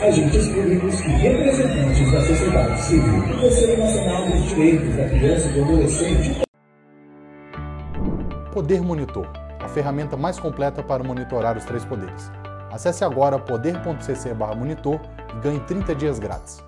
agentes públicos e representantes da sociedade civil. O Conselho Nacional dos Direitos da Criança e do Adolescente. Poder Monitor, a ferramenta mais completa para monitorar os três poderes. Acesse agora poder.cc/monitor e ganhe 30 dias grátis.